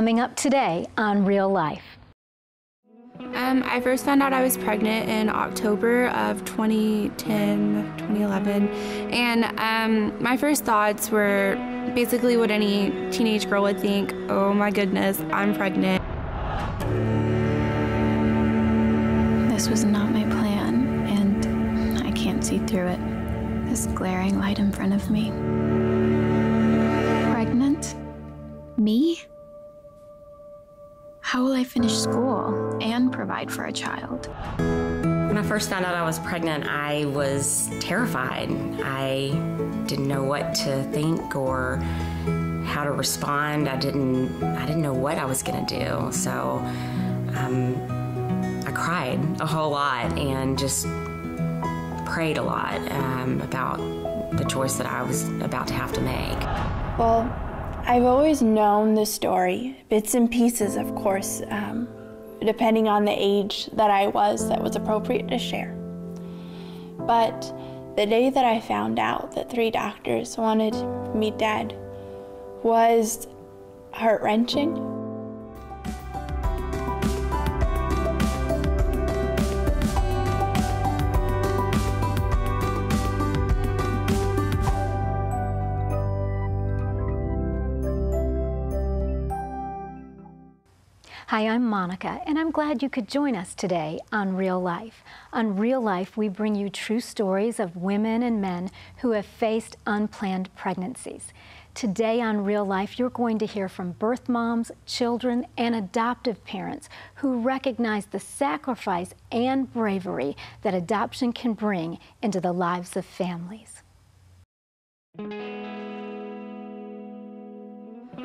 coming up today on Real Life. Um, I first found out I was pregnant in October of 2010, 2011, and um, my first thoughts were basically what any teenage girl would think oh my goodness, I'm pregnant. This was not my plan, and I can't see through it. This glaring light in front of me. Pregnant? Me? How will I finish school and provide for a child? When I first found out I was pregnant, I was terrified. I didn't know what to think or how to respond. I didn't I didn't know what I was going to do. So um, I cried a whole lot and just prayed a lot um, about the choice that I was about to have to make. Well, I've always known the story, bits and pieces, of course, um, depending on the age that I was that was appropriate to share. But the day that I found out that three doctors wanted me dead was heart wrenching. Hi, I'm Monica, and I'm glad you could join us today on Real Life. On Real Life, we bring you true stories of women and men who have faced unplanned pregnancies. Today on Real Life, you're going to hear from birth moms, children, and adoptive parents who recognize the sacrifice and bravery that adoption can bring into the lives of families.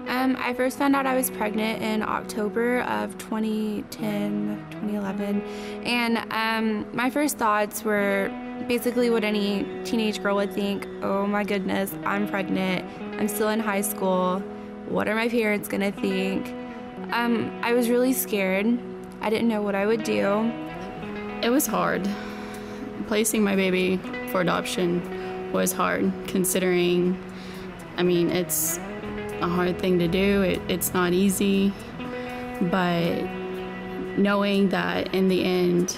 Um, I first found out I was pregnant in October of 2010, 2011, and um, my first thoughts were basically what any teenage girl would think oh my goodness, I'm pregnant, I'm still in high school, what are my parents gonna think? Um, I was really scared. I didn't know what I would do. It was hard. Placing my baby for adoption was hard, considering, I mean, it's a hard thing to do. It, it's not easy, but knowing that in the end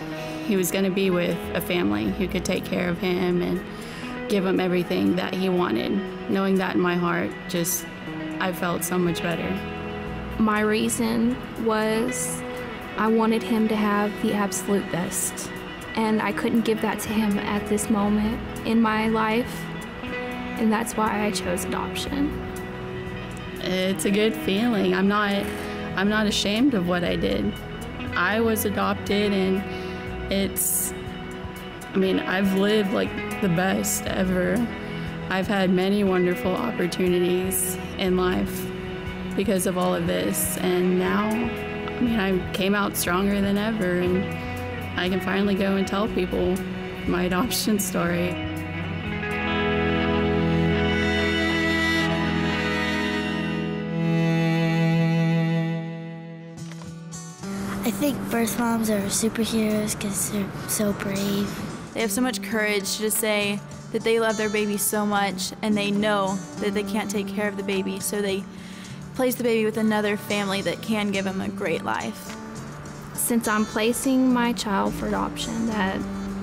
he was going to be with a family who could take care of him and give him everything that he wanted, knowing that in my heart, just I felt so much better. My reason was I wanted him to have the absolute best, and I couldn't give that to him at this moment in my life, and that's why I chose adoption. It's a good feeling. I'm not I'm not ashamed of what I did. I was adopted and it's I mean, I've lived like the best ever. I've had many wonderful opportunities in life because of all of this and now I mean, I came out stronger than ever and I can finally go and tell people my adoption story. Think birth moms are superheroes because they're so brave. They have so much courage to say that they love their baby so much and they know that they can't take care of the baby, so they place the baby with another family that can give them a great life. Since I'm placing my child for adoption, that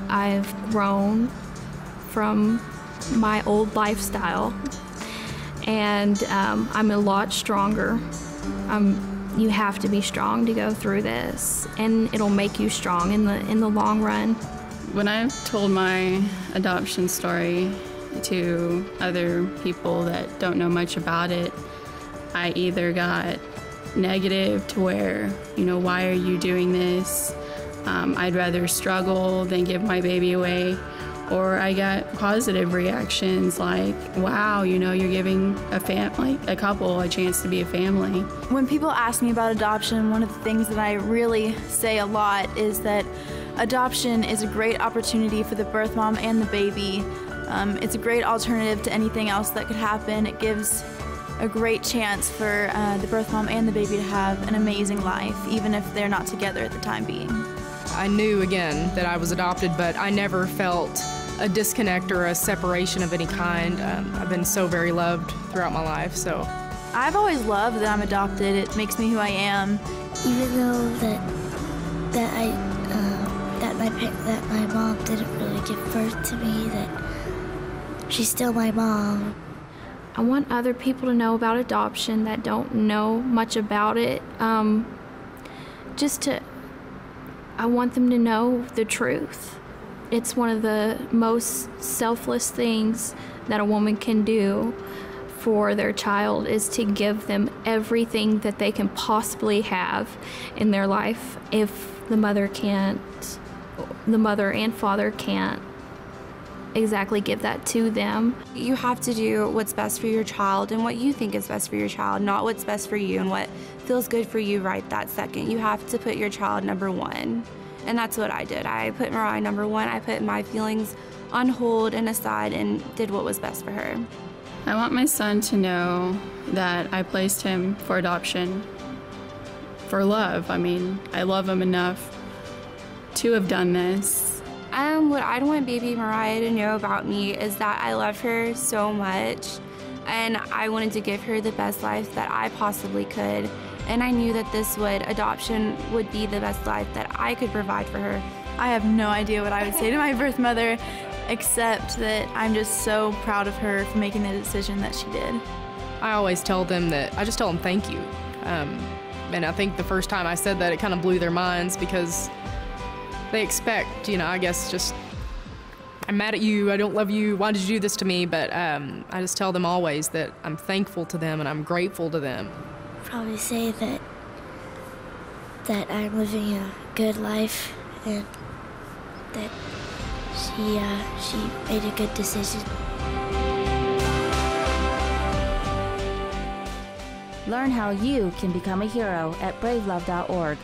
I've grown from my old lifestyle and um, I'm a lot stronger. I'm you have to be strong to go through this and it'll make you strong in the in the long run. When I've told my adoption story to other people that don't know much about it, I either got negative to where, you know, why are you doing this? Um, I'd rather struggle than give my baby away or I got positive reactions like, wow, you know, you're giving a family, a couple, a chance to be a family. When people ask me about adoption, one of the things that I really say a lot is that adoption is a great opportunity for the birth mom and the baby. Um, it's a great alternative to anything else that could happen. It gives a great chance for uh, the birth mom and the baby to have an amazing life, even if they're not together at the time being. I knew again that I was adopted, but I never felt a disconnect or a separation of any kind. Um, I've been so very loved throughout my life, so I've always loved that I'm adopted. It makes me who I am. Even though that that I uh, that my that my mom didn't really give birth to me, that she's still my mom. I want other people to know about adoption that don't know much about it. Um, just to, I want them to know the truth. It's one of the most selfless things that a woman can do for their child is to give them everything that they can possibly have in their life if the mother can't the mother and father can't exactly give that to them. You have to do what's best for your child and what you think is best for your child, not what's best for you and what feels good for you right that second. You have to put your child number one. And that's what I did. I put Mariah number one. I put my feelings on hold and aside and did what was best for her. I want my son to know that I placed him for adoption for love. I mean, I love him enough to have done this um, what I'd want baby Mariah to know about me is that I love her so much and I wanted to give her the best life that I possibly could. And I knew that this would, adoption would be the best life that I could provide for her. I have no idea what I would say to my birth mother, except that I'm just so proud of her for making the decision that she did. I always tell them that, I just tell them thank you. Um, and I think the first time I said that, it kind of blew their minds because they expect, you know, I guess just I'm mad at you, I don't love you, why did you do this to me? But um, I just tell them always that I'm thankful to them and I'm grateful to them. Probably say that that I'm living a good life and that she uh, she made a good decision. Learn how you can become a hero at bravelove.org.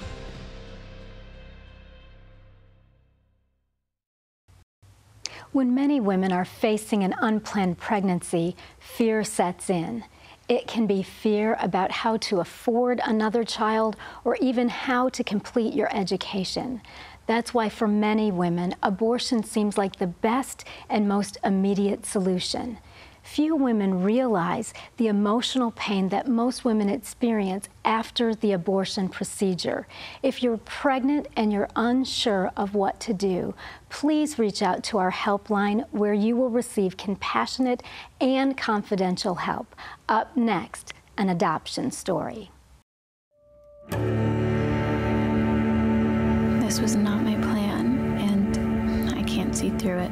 When many women are facing an unplanned pregnancy, fear sets in. It can be fear about how to afford another child or even how to complete your education. That's why for many women, abortion seems like the best and most immediate solution. Few women realize the emotional pain that most women experience after the abortion procedure. If you're pregnant and you're unsure of what to do, please reach out to our helpline where you will receive compassionate and confidential help. Up next, an adoption story. This was not my plan, and I can't see through it.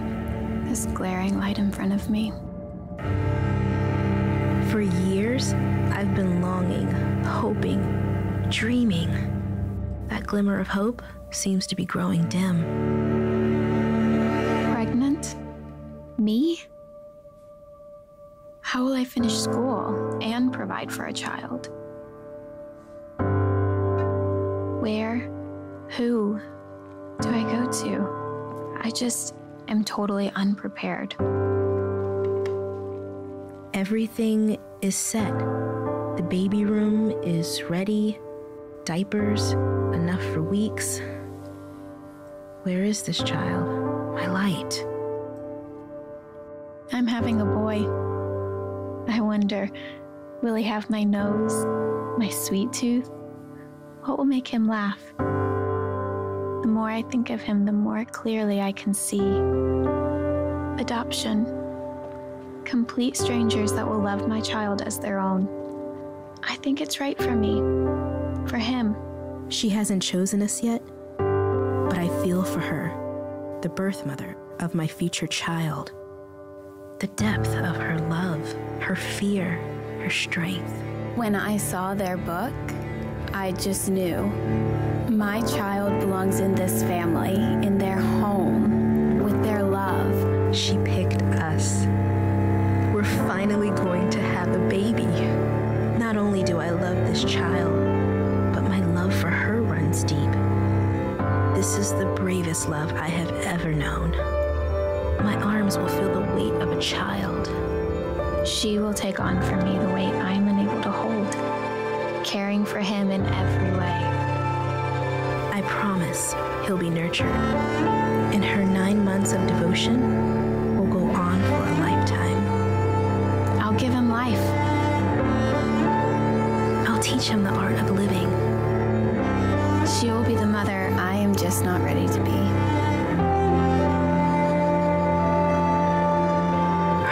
This glaring light in front of me. For years, I've been longing, hoping, dreaming. That glimmer of hope seems to be growing dim. Pregnant? Me? How will I finish school and provide for a child? Where, who do I go to? I just am totally unprepared. Everything is set. The baby room is ready, diapers, enough for weeks. Where is this child? My light. I'm having a boy. I wonder, will he have my nose, my sweet tooth? What will make him laugh? The more I think of him, the more clearly I can see. Adoption complete strangers that will love my child as their own. I think it's right for me, for him. She hasn't chosen us yet, but I feel for her, the birth mother of my future child. The depth of her love, her fear, her strength. When I saw their book, I just knew my child belongs in this family, in their home, with their love. She picked us finally going to have a baby. Not only do I love this child, but my love for her runs deep. This is the bravest love I have ever known. My arms will feel the weight of a child. She will take on for me the weight I am unable to hold, caring for him in every way. I promise he'll be nurtured. In her nine months of devotion teach him the art of living. She will be the mother I am just not ready to be.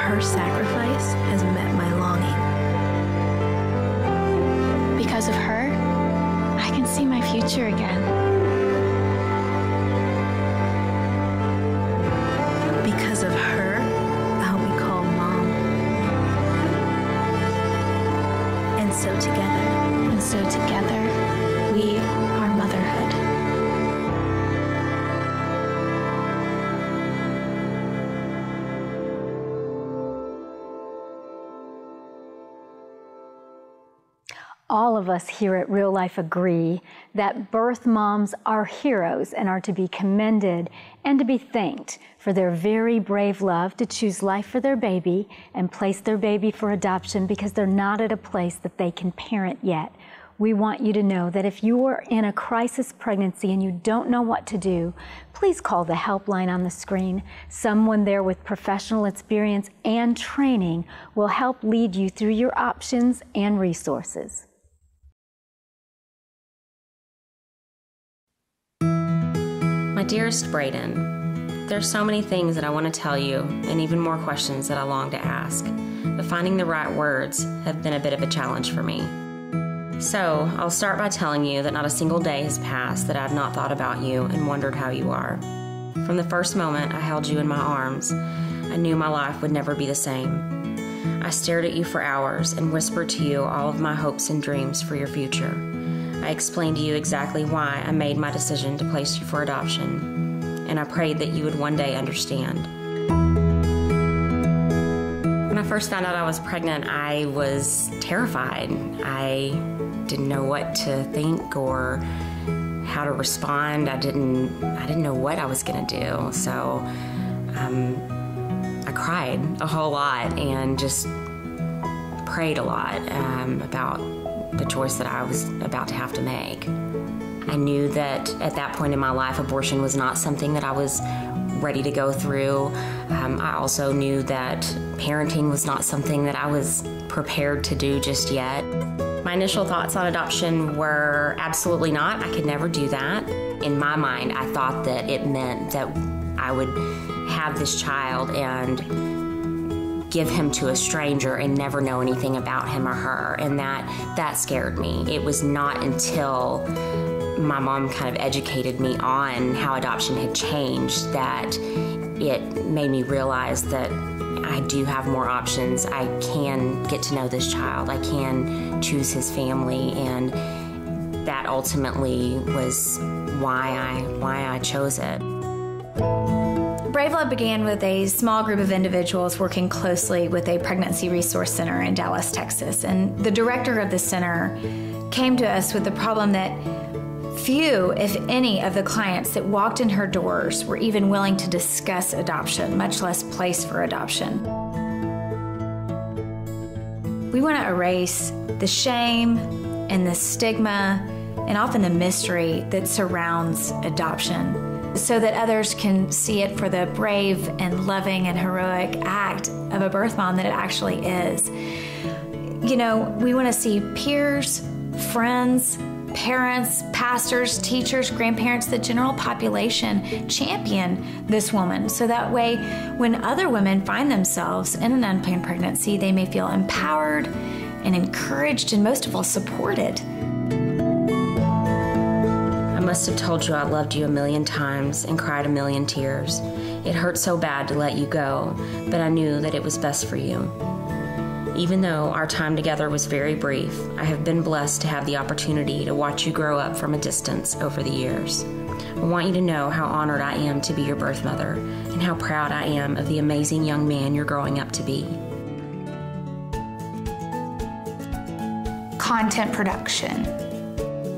Her sacrifice has met my longing. Because of her, I can see my future again. Because of her, I'll be called mom. And so together, so together, we are motherhood. All of us here at Real Life agree that birth moms are heroes and are to be commended and to be thanked for their very brave love to choose life for their baby and place their baby for adoption because they're not at a place that they can parent yet. We want you to know that if you are in a crisis pregnancy and you don't know what to do, please call the helpline on the screen. Someone there with professional experience and training will help lead you through your options and resources. My dearest Braden, there's so many things that I want to tell you and even more questions that I long to ask, but finding the right words have been a bit of a challenge for me. So, I'll start by telling you that not a single day has passed that I've not thought about you and wondered how you are. From the first moment I held you in my arms, I knew my life would never be the same. I stared at you for hours and whispered to you all of my hopes and dreams for your future. I explained to you exactly why I made my decision to place you for adoption, and I prayed that you would one day understand. First found out I was pregnant, I was terrified. I didn't know what to think or how to respond. I didn't I didn't know what I was going to do. So um, I cried a whole lot and just prayed a lot um, about the choice that I was about to have to make. I knew that at that point in my life, abortion was not something that I was ready to go through. Um, I also knew that parenting was not something that I was prepared to do just yet. My initial thoughts on adoption were absolutely not. I could never do that. In my mind, I thought that it meant that I would have this child and give him to a stranger and never know anything about him or her and that that scared me it was not until my mom kind of educated me on how adoption had changed that it made me realize that I do have more options. I can get to know this child. I can choose his family and that ultimately was why I why I chose it. Brave Love began with a small group of individuals working closely with a pregnancy resource center in Dallas, Texas. And the director of the center came to us with the problem that few, if any, of the clients that walked in her doors were even willing to discuss adoption, much less place for adoption. We want to erase the shame and the stigma and often the mystery that surrounds adoption so that others can see it for the brave and loving and heroic act of a birth mom that it actually is. You know, we want to see peers, friends, parents, pastors, teachers, grandparents, the general population champion this woman so that way when other women find themselves in an unplanned pregnancy, they may feel empowered and encouraged and most of all supported. I must have told you I loved you a million times and cried a million tears. It hurt so bad to let you go, but I knew that it was best for you. Even though our time together was very brief, I have been blessed to have the opportunity to watch you grow up from a distance over the years. I want you to know how honored I am to be your birth mother and how proud I am of the amazing young man you're growing up to be. Content production,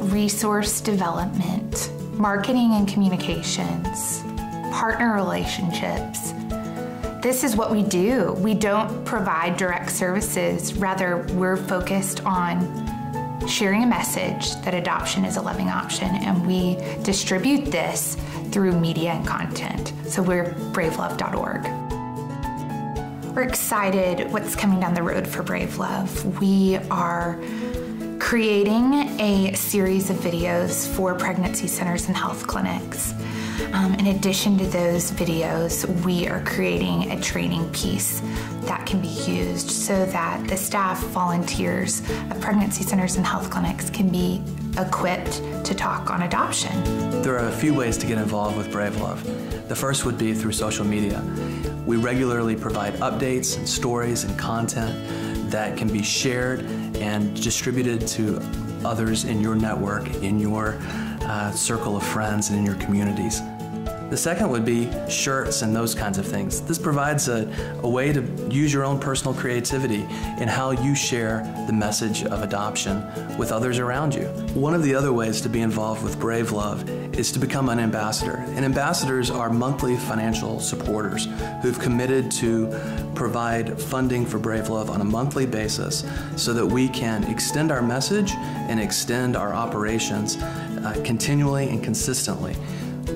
resource development, marketing and communications, partner relationships. This is what we do. We don't provide direct services, rather, we're focused on sharing a message that adoption is a loving option, and we distribute this through media and content. So we're bravelove.org. We're excited what's coming down the road for Brave Love. We are creating a series of videos for pregnancy centers and health clinics. Um, in addition to those videos, we are creating a training piece that can be used so that the staff, volunteers of pregnancy centers and health clinics can be equipped to talk on adoption. There are a few ways to get involved with Brave Love. The first would be through social media. We regularly provide updates and stories and content that can be shared and distributed to others in your network, in your uh, circle of friends, and in your communities. The second would be shirts and those kinds of things. This provides a, a, way to use your own personal creativity in how you share the message of adoption with others around you. One of the other ways to be involved with Brave Love is to become an ambassador. And ambassadors are monthly financial supporters who've committed to provide funding for Brave Love on a monthly basis so that we can extend our message and extend our operations uh, continually and consistently.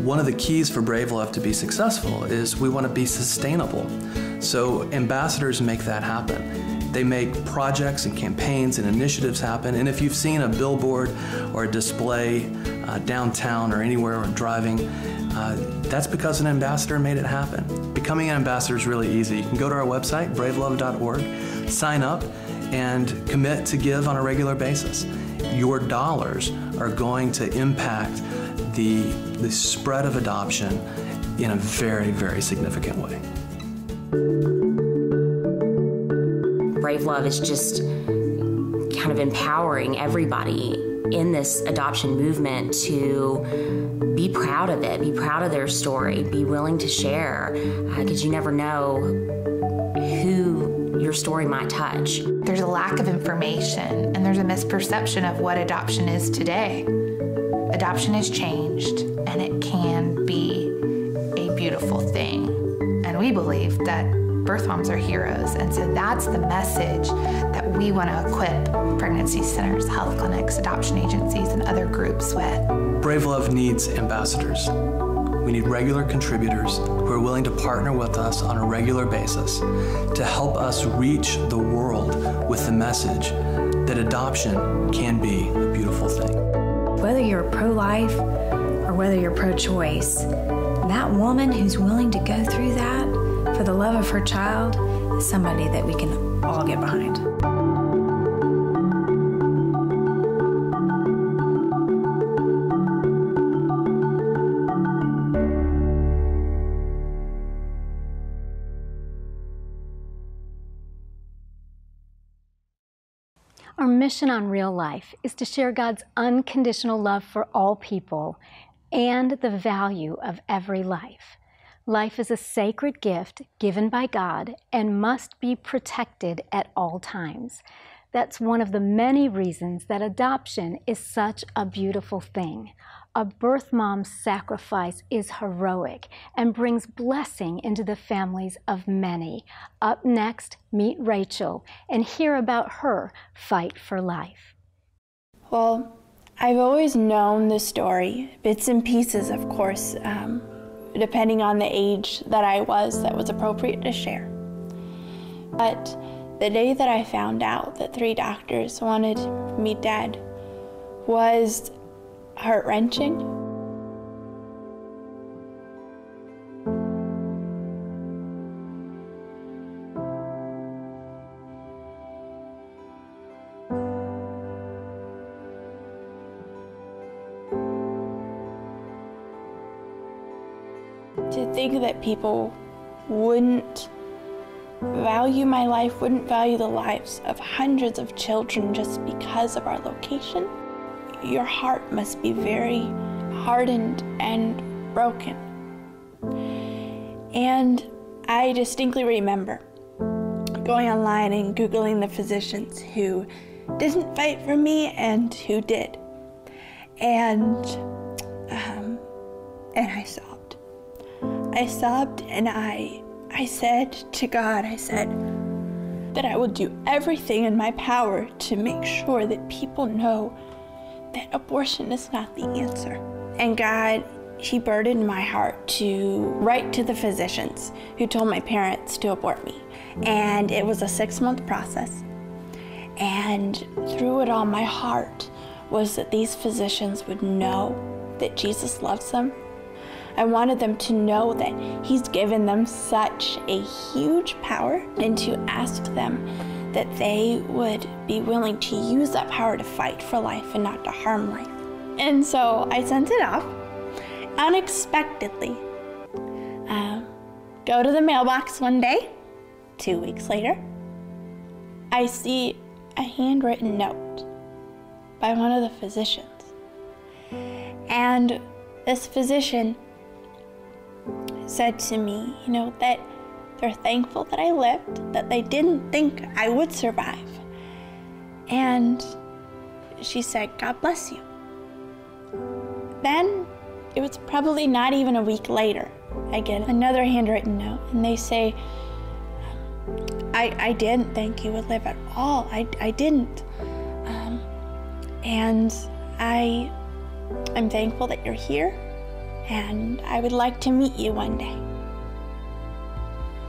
One of the keys for Brave Love to be successful is we want to be sustainable. So ambassadors make that happen. They make projects and campaigns and initiatives happen. And if you've seen a billboard or a display uh, downtown or anywhere or driving, uh, that's because an ambassador made it happen. Becoming an ambassador is really easy. You can go to our website, bravelove.org, sign up, and commit to give on a regular basis. Your dollars are going to impact the, the spread of adoption in a very, very significant way. Brave Love is just kind of empowering everybody in this adoption movement to be proud of it, be proud of their story, be willing to share, because uh, you never know who your story might touch. There's a lack of information and there's a misperception of what adoption is today adoption has changed and it can be a beautiful thing. And we believe that birth moms are heroes. And so that's the message that we want to equip pregnancy centers, health clinics, adoption agencies, and other groups with. Brave Love needs ambassadors. We need regular contributors who are willing to partner with us on a regular basis to help us reach the world with the message that adoption can be a beautiful thing whether you're pro life or whether you're pro choice, that woman who's willing to go through that for the love of her child is somebody that we can all get behind. Our mission on Real Life is to share God's unconditional love for all people and the value of every life. Life is a sacred gift given by God and must be protected at all times. That's one of the many reasons that adoption is such a beautiful thing. A birth mom's sacrifice is heroic and brings blessing into the families of many. Up next, meet Rachael and hear about her fight for life. Well, I've always known the story, bits and pieces, of course, um, depending on the age that I was that was appropriate to share. But the day that I found out that three doctors wanted me dead was heart wrenching. Think that people wouldn't value my life, wouldn't value the lives of hundreds of children just because of our location your heart must be very hardened and broken. And I distinctly remember going online and Googling the physicians who didn't fight for me and who did. And, um, and I sobbed. I sobbed and I, I said to God, I said, that I will do everything in my power to make sure that people know that abortion is not the answer. And God, He burdened my heart to write to the physicians who told my parents to abort me. And it was a six month process. And through it all, my heart was that these physicians would know that Jesus loves them. I wanted them to know that He's given them such a huge power and to ask them that they would be willing to use that power to fight for life and not to harm life. And so I sent it off unexpectedly. Um, go to the mailbox one day, two weeks later, I see a handwritten note by one of the physicians. And this physician said to me, you know, that they're thankful that I lived, that they didn't think I would survive. And she said, God bless you. Then it was probably not even a week later. I get another handwritten note, and they say, I, I didn't think you would live at all. I, I didn't. Um, and I, I'm thankful that you're here, and I would like to meet you one day.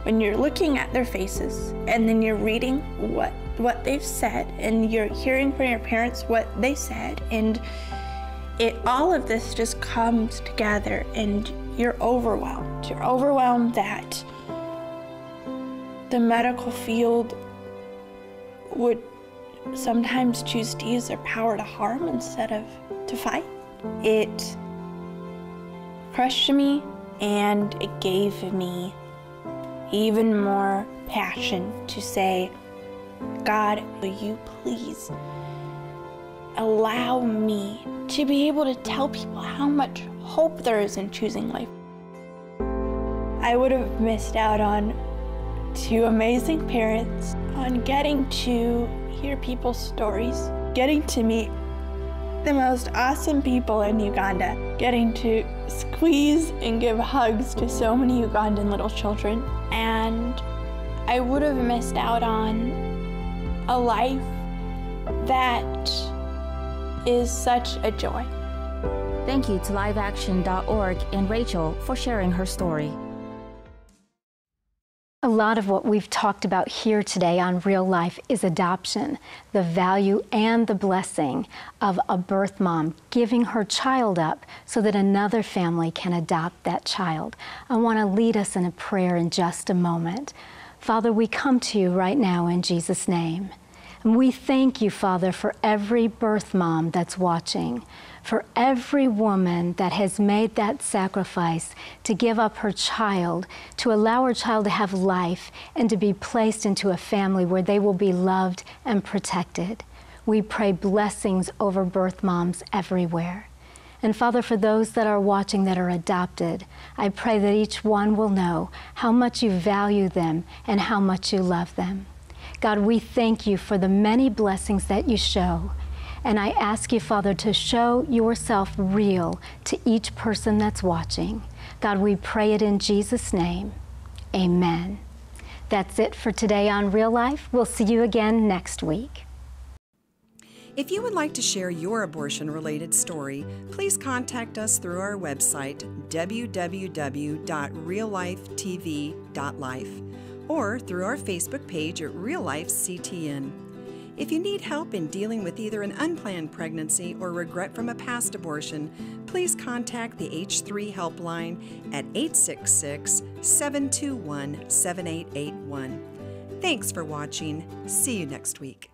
When you're looking at their faces and then you're reading what what they've said and you're hearing from your parents what they said and it all of this just comes together and you're overwhelmed. You're overwhelmed that the medical field would sometimes choose to use their power to harm instead of to fight. It crushed me and it gave me even more passion to say, God, will you please allow me to be able to tell people how much hope there is in choosing life. I would have missed out on two amazing parents, on getting to hear people's stories, getting to meet the most awesome people in Uganda, getting to squeeze and give hugs to so many Ugandan little children. And I would have missed out on a life that is such a joy. Thank you to liveaction.org and Rachael for sharing her story. A lot of what we've talked about here today on Real Life is adoption, the value and the blessing of a birth mom giving her child up so that another family can adopt that child. I want to lead us in a prayer in just a moment. Father, we come to you right now in Jesus' name. And we thank you, Father, for every birth mom that's watching, for every woman that has made that sacrifice to give up her child, to allow her child to have life and to be placed into a family where they will be loved and protected. We pray blessings over birth moms everywhere. And Father, for those that are watching that are adopted, I pray that each one will know how much you value them and how much you love them. God, we thank you for the many blessings that you show. And I ask you, Father, to show yourself real to each person that's watching. God, we pray it in Jesus' name. Amen. That's it for today on Real Life. We'll see you again next week. If you would like to share your abortion related story, please contact us through our website, www.reallifetv.life or through our Facebook page at Real Life CTN. If you need help in dealing with either an unplanned pregnancy or regret from a past abortion, please contact the H3 helpline at 866 721 7881. Thanks for watching. See you next week.